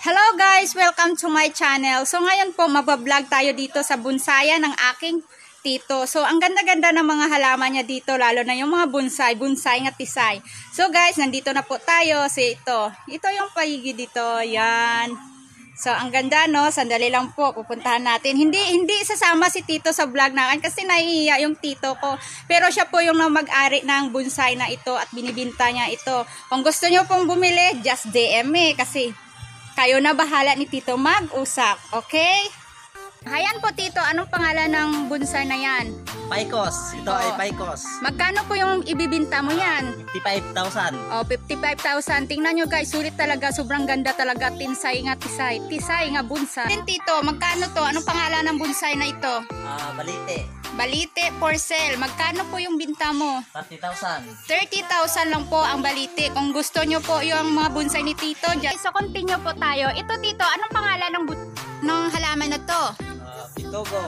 Hello guys! Welcome to my channel. So ngayon po, mabablog tayo dito sa bunsayan ng aking tito. So ang ganda-ganda ng mga halaman niya dito, lalo na yung mga bonsai, bonsai nga tisay. So guys, nandito na po tayo sa ito. Ito yung paligid dito. Yan. So ang ganda no, sandali lang po, pupuntahan natin. Hindi hindi sasama si tito sa vlog natin kasi nahihiya yung tito ko. Pero siya po yung mag-ari ng bonsai na ito at binibinta niya ito. Kung gusto niyo pong bumili, just DM me kasi kayo na bahala ni Tito mag-usap, okay? Ayan po Tito, anong pangalan ng bonsai na yan? Paikos. Ito Oo. ay Paikos. Magkano po yung ibibinta mo yan? 55,000. O, 55,000. Tingnan nyo guys, sulit talaga. Sobrang ganda talaga. Tinsay nga tisay. Tisay nga bonsai. Then Tito, magkano to? Anong pangalan ng bonsai na ito? Ah, balite. Balite for sale. Magkano po yung binta mo? 30,000. 30,000 lang po ang balite. Kung gusto nyo po yung mga bonsai ni Tito, dyan. So, continue po tayo. Ito, Tito, anong pangalan ng, ng halaman na to? Ah, Pitogo.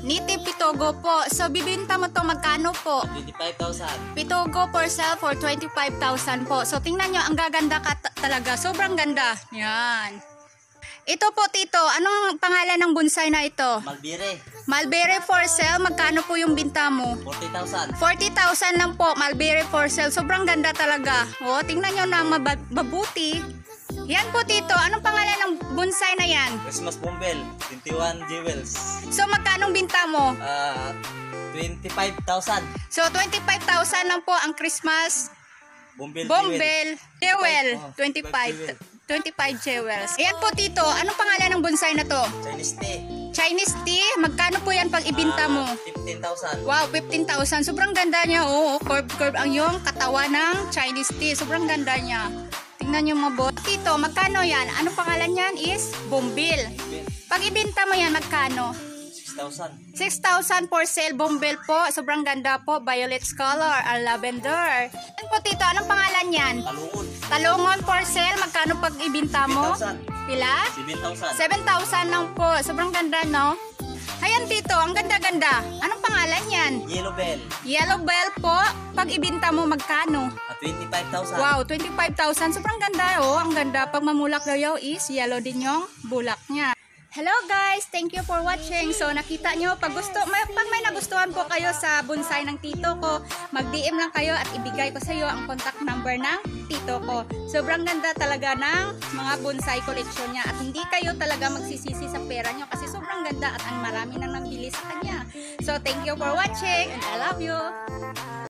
Native Pitogo po. So, bibinta mo to magkano po? 25,000. Pitogo for sale for 25,000 po. So, tingnan nyo, ang gaganda ka ta- talaga. Sobrang ganda. Yan. Ito po, Tito. Anong pangalan ng bonsai na ito? Malbire. Mulberry for sale. Magkano po yung binta mo? 40,000. 40,000 lang po, Mulberry for sale. Sobrang ganda talaga. O, tingnan nyo na mabuti. Yan po, Tito. Anong pangalan ng bonsai na yan? Christmas Bombel. 21 jewels. So, magkano binta mo? Ah, 25,000. So, 25,000 lang po ang Christmas Bombel Bombel Jewel. Oh, 25. 25 jewels. Ayan po, Tito. Anong pangalan ng bonsai na to? Chinese tea. Chinese tea. Magkano po yan pag ibinta mo? Ah, 15,000. Wow, 15,000. Sobrang ganda niya. Oo, curve curve ang yung katawan ng Chinese tea. Sobrang ganda niya. Tingnan niyo mabuti. Tito, magkano yan? Anong pangalan yan is Bombil. Pag ibinta mo yan, magkano? 6,000. 6,000 for sale Bombil po. Sobrang ganda po. Violet color, or lavender. Ano po, Tito? Anong pangalan yan? Talungon. Talungon for sale. Magkano pag ibinta mo? 7,000. Pila? 7,000. 7,000 lang po. Sobrang ganda, no? Ayan, Tito. Ang ganda-ganda. Anong pangalan yan? Yellow Bell. Yellow bell po. Pag ibinta mo, magkano? Ah, 25,000. Wow, 25,000. Sobrang ganda, oh. Ang ganda. Pag mamulak daw yaw is yellow din yung bulak niya. Hello guys! Thank you for watching. So nakita nyo, pag, gusto, may, pag may nagustuhan po kayo sa bonsai ng tito ko, mag-DM lang kayo at ibigay ko sa iyo ang contact number ng tito ko. Sobrang ganda talaga ng mga bonsai collection niya at hindi kayo talaga magsisisi sa pera nyo kasi sobrang ganda at ang marami nang nabili sa kanya. So thank you for watching and I love you!